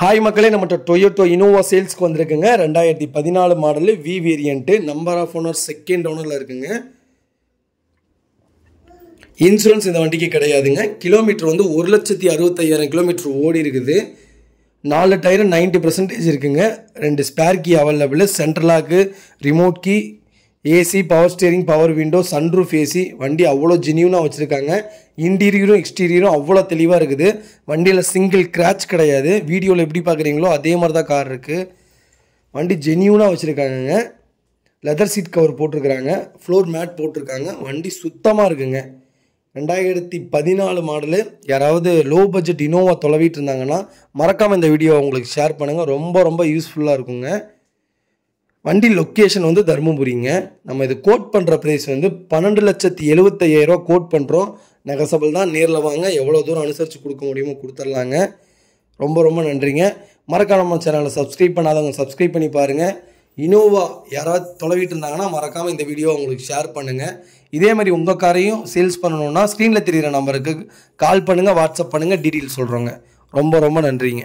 Hi மக்களே. நம்மகிட்ட Toyota Innova சேல்ஸ்க்கு வந்திருக்குங்க. ரெண்டாயிரத்தி பதினாலு model V variant number of owner second ஓனரில் இருக்குங்க. இன்சூரன்ஸ் இந்த வண்டிக்கு கிடையாதுங்க. கிலோமீட்டர் வந்து ஒரு லட்சத்தி அறுபத்தையாயிரம் கிலோமீட்டர் ஓடி இருக்குது. நாலு டயரு நைன்ட்டி பர்சன்டேஜ் இருக்குங்க. ரெண்டு spare key available central lock remote key AC power steering power window sunroof AC வண்டி அவ்வளோ ஜெனியூனாக வச்சுருக்காங்க. இன்டீரியரும் எக்ஸ்டீரியரும் அவ்வளோ தெளிவாக இருக்குது. வண்டியில் சிங்கிள் கிராச் கிடையாது. வீடியோவில் எப்படி பார்க்குறீங்களோ அதே மாதிரி தான் கார் இருக்குது வண்டி ஜெனியூனாக வச்சுருக்காங்கங்க. லெதர் சீட் கவர் போட்டிருக்கிறாங்க. ஃப்ளோர் மேட் போட்டிருக்காங்க. வண்டி சுத்தமாக இருக்குங்க. ரெண்டாயிரத்தி பதினாலு மாடலு. யாராவது லோ பட்ஜெட் இனோவா தொலைவிட்டு இருந்தாங்கன்னா மறக்காமல் இந்த வீடியோ உங்களுக்கு ஷேர் பண்ணுங்கள் ரொம்ப ரொம்ப யூஸ்ஃபுல்லாக இருக்குங்க. வண்டி லொக்கேஷன் வந்து தருமபுரிங்க. நம்ம இது கோட் பண்ணுற ப்ரைஸ் வந்து பன்னெண்டு லட்சத்தி எழுபத்தையாயிரரூவா கோட் பண்ணுறோம் நெகசபிள் தான் நேரில் வாங்க. எவ்வளோ தூரம் அனுசரித்து கொடுக்க முடியுமோ கொடுத்துர்லாங்க ரொம்ப ரொம்ப நன்றிங்க. மறக்காம நம்ம சேனலை சப்ஸ்கிரைப் பண்ணாதவங்க சப்ஸ்கிரைப் பண்ணி பாருங்கள் இனோவா யாராவது தொலைவிட்டு இருந்தாங்கன்னா மறக்காமல் இந்த வீடியோ உங்களுக்கு ஷேர் பண்ணுங்கள் இதே மாதிரி உங்கள் காரையும் சேல்ஸ் பண்ணணுன்னா ஸ்க்ரீனில் தெரிகிற நம்பருக்கு கால் பண்ணுங்கள் வாட்ஸ்அப் பண்ணுங்கள் டீட்டெயில் சொல்கிறோங்க ரொம்ப ரொம்ப நன்றிங்க.